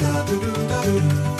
da do do da do do